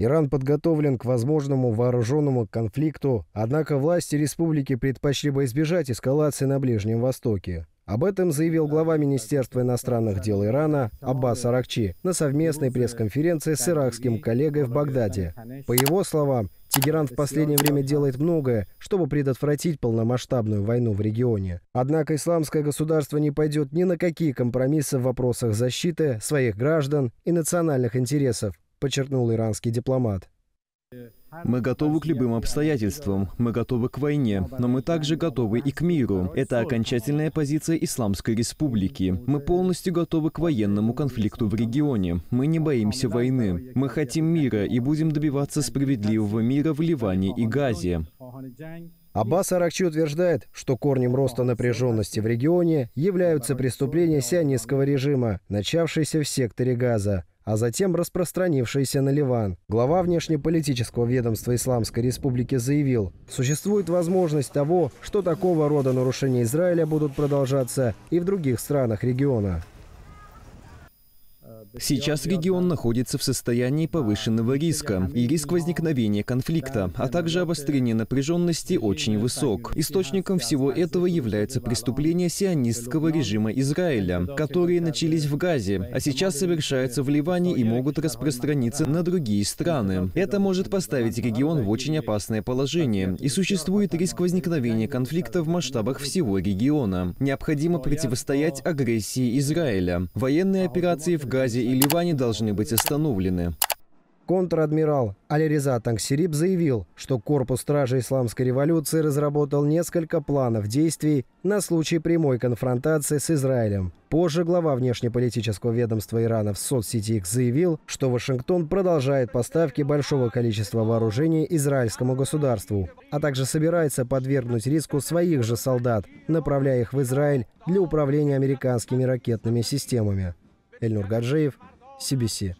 Иран подготовлен к возможному вооруженному конфликту, однако власти республики предпочли бы избежать эскалации на Ближнем Востоке. Об этом заявил глава Министерства иностранных дел Ирана Аббас Аракчи на совместной пресс-конференции с иракским коллегой в Багдаде. По его словам, Тегеран в последнее время делает многое, чтобы предотвратить полномасштабную войну в регионе. Однако исламское государство не пойдет ни на какие компромиссы в вопросах защиты своих граждан и национальных интересов, подчеркнул иранский дипломат. Мы готовы к любым обстоятельствам, мы готовы к войне, но мы также готовы и к миру. Это окончательная позиция Исламской Республики. Мы полностью готовы к военному конфликту в регионе. Мы не боимся войны. Мы хотим мира и будем добиваться справедливого мира в Ливане и Газе. Аббас Аракчи утверждает, что корнем роста напряженности в регионе являются преступления сионистского режима, начавшиеся в секторе Газа, а затем распространившийся на Ливан. Глава внешнеполитического ведомства Исламской Республики заявил, существует возможность того, что такого рода нарушения Израиля будут продолжаться и в других странах региона. Сейчас регион находится в состоянии повышенного риска, и риск возникновения конфликта, а также обострения напряженности очень высок. Источником всего этого является преступление сионистского режима Израиля, которые начались в Газе, а сейчас совершаются в Ливане и могут распространиться на другие страны. Это может поставить регион в очень опасное положение, и существует риск возникновения конфликта в масштабах всего региона. Необходимо противостоять агрессии Израиля. Военные операции в Газе и Ливане должны быть остановлены. Контр-адмирал Алириза Тангсирип заявил, что Корпус Стражи Исламской революции разработал несколько планов действий на случай прямой конфронтации с Израилем. Позже глава внешнеполитического ведомства Ирана в соцсети X заявил, что Вашингтон продолжает поставки большого количества вооружений израильскому государству, а также собирается подвергнуть риску своих же солдат, направляя их в Израиль для управления американскими ракетными системами. Эльнур Гаджиев, CBC.